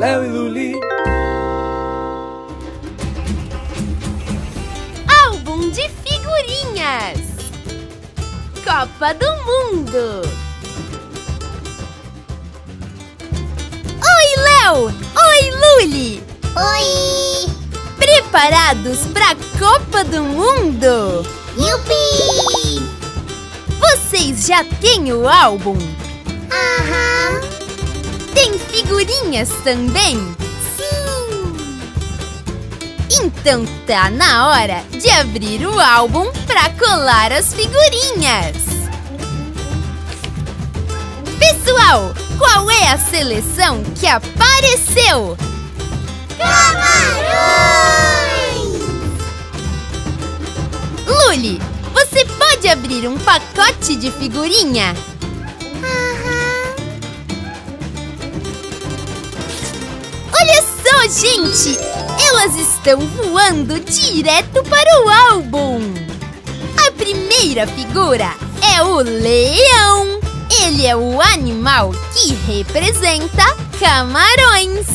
Léo e Luli. Álbum de figurinhas. Copa do Mundo. Oi, Léo! Oi, Luli! Oi! Preparados para a Copa do Mundo? Yupi! Vocês já têm o álbum? Aham! Tem figurinhas também? Sim! Então tá na hora de abrir o álbum para colar as figurinhas. Pessoal, qual é a seleção que apareceu? Camarões! Luli, você pode abrir um pacote de figurinha? Só, gente! Elas estão voando direto para o álbum! A primeira figura é o leão! Ele é o animal que representa camarões!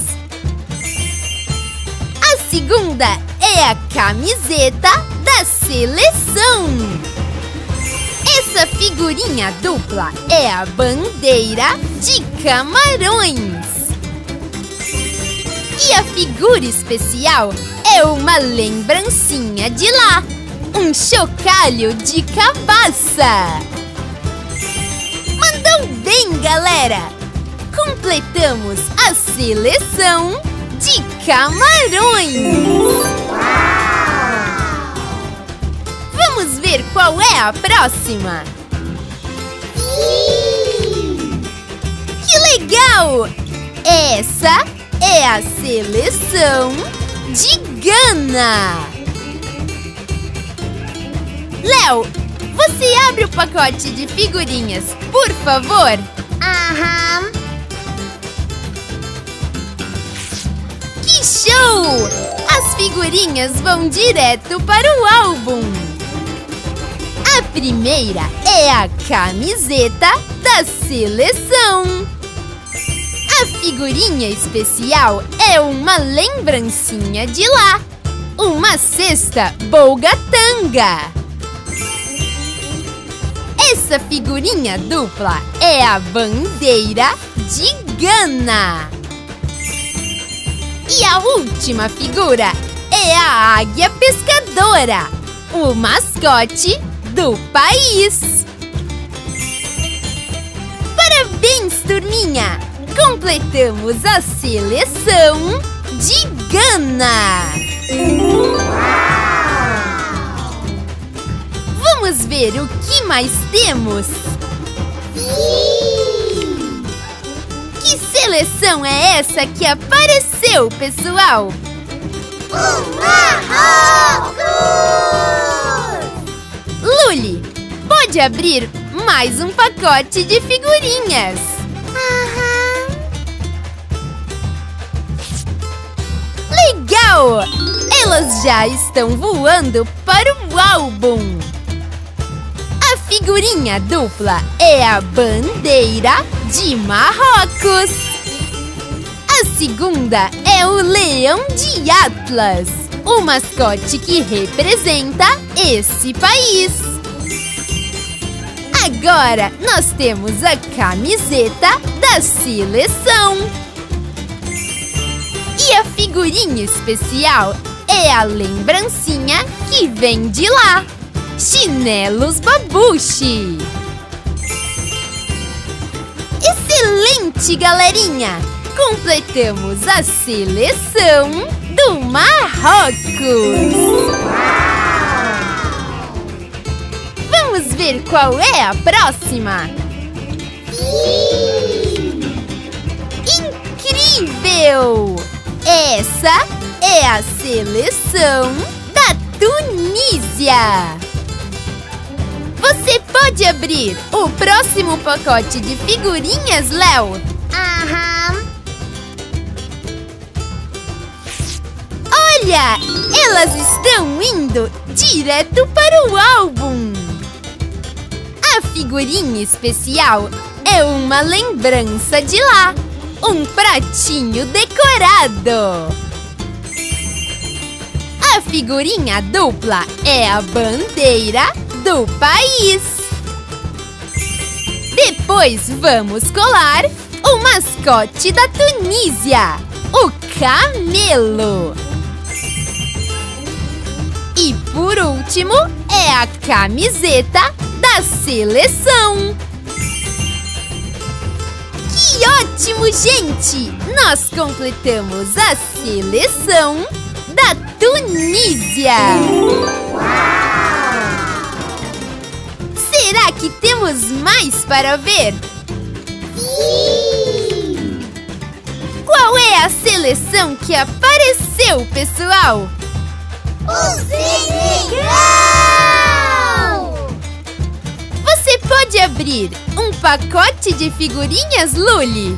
A segunda é a camiseta da seleção! Essa figurinha dupla é a bandeira de camarões! E a figura especial é uma lembrancinha de lá, um chocalho de cabaça. Mandou bem, galera! Completamos a seleção de camarões. Vamos ver qual é a próxima. Que legal! Essa é a seleção de Gana! Léo, você abre o pacote de figurinhas, por favor? Aham! Que show! As figurinhas vão direto para o álbum. A primeira é a camiseta da seleção. Figurinha especial é uma lembrancinha de lá. Uma cesta Bolgatanga. Essa figurinha dupla é a bandeira de Gana. E a última figura é a águia pescadora, o mascote do país. Parabéns, turminha! Completamos a seleção de Gana! Vamos ver o que mais temos? Que seleção é essa que apareceu, pessoal? O Marrocos! Luli, pode abrir mais um pacote de figurinhas. Legal! Elas já estão voando para o álbum. A figurinha dupla é a bandeira de Marrocos. A segunda é o leão de Atlas, o mascote que representa esse país. Agora nós temos a camiseta da seleção. Figurinha especial é a lembrancinha que vem de lá. Chinelos Babushi. Excelente, galerinha! Completamos a seleção do Marrocos. Vamos ver qual é a próxima. Incrível! Essa é a seleção da Tunísia. Você pode abrir o próximo pacote de figurinhas, Léo? Aham! Olha! Elas estão indo direto para o álbum! A figurinha especial é uma lembrança de lá. Um pratinho decorado. A figurinha dupla é a bandeira do país. Depois vamos colar o mascote da Tunísia, o camelo. E por último é a camiseta da seleção. Ótimo, gente! Nós completamos a seleção da Tunísia. Será que temos mais para ver? Qual é a seleção que apareceu, pessoal? O Senegal! Você pode abrir um pacote de figurinhas, Luli?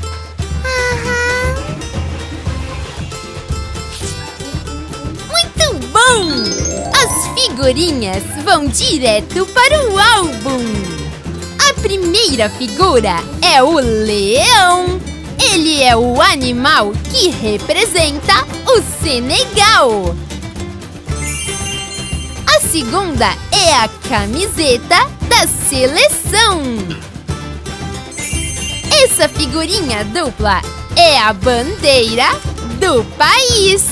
Muito bom! As figurinhas vão direto para o álbum. A primeira figura é o leão. Ele é o animal que representa o Senegal. A segunda é a camiseta da seleção. Essa figurinha dupla é a bandeira do país.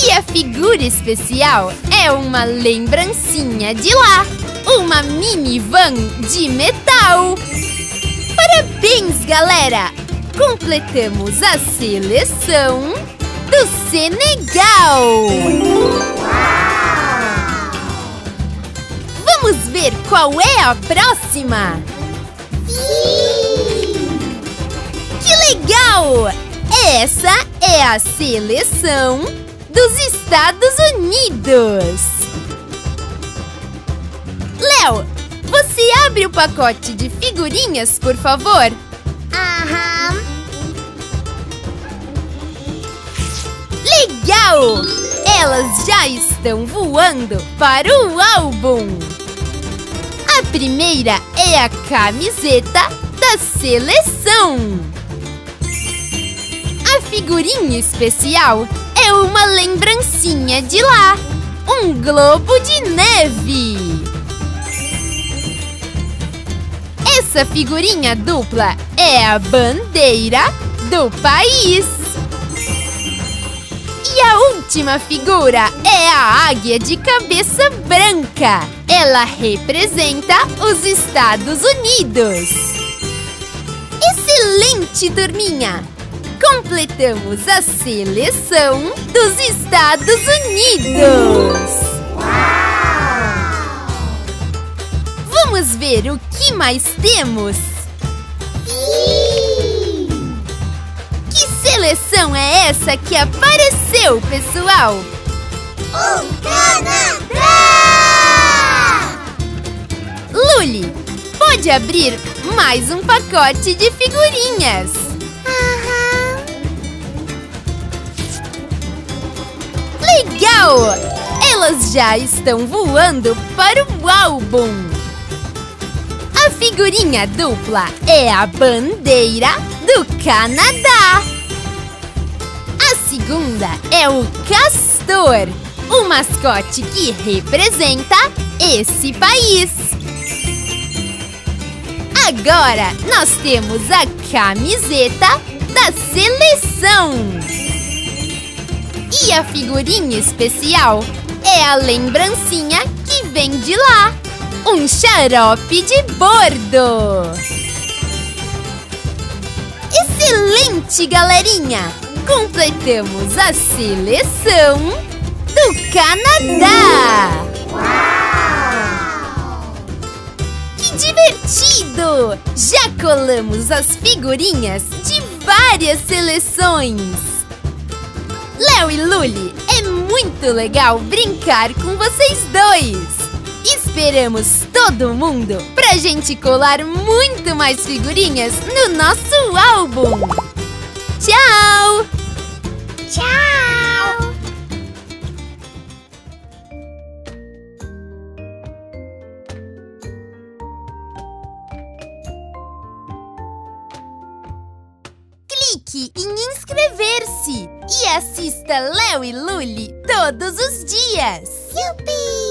E a figura especial é uma lembrancinha de lá, uma minivan de metal. Parabéns, galera! Completamos a seleção do Senegal. Vamos ver qual é a próxima. Que legal! Essa é a seleção dos Estados Unidos. Léo, você abre o pacote de figurinhas, por favor? Legal! Elas já estão voando para o álbum. A primeira é a camiseta da seleção. A figurinha especial é uma lembrancinha de lá, um globo de neve. Essa figurinha dupla é a bandeira do país. A última figura é a águia de cabeça branca. Ela representa os Estados Unidos. Excelente, turminha! Completamos a seleção dos Estados Unidos. Vamos ver o que mais temos. Essa que apareceu, pessoal? O Canadá! Luli, pode abrir mais um pacote de figurinhas. Legal! Elas já estão voando para o álbum. A figurinha dupla é a bandeira do Canadá. Segunda é o castor, o mascote que representa esse país. Agora nós temos a camiseta da seleção. E a figurinha especial é a lembrancinha que vem de lá. Um xarope de bordo. Excelente, galerinha! Completamos a seleção do Canadá. Que divertido! Já colamos as figurinhas de várias seleções. Léo e Luli, é muito legal brincar com vocês dois. Esperamos todo mundo pra gente colar muito mais figurinhas no nosso álbum. Tchau! Tchau! clique em inscrever-se e assista Léo e Luli todos os dias. Yupi!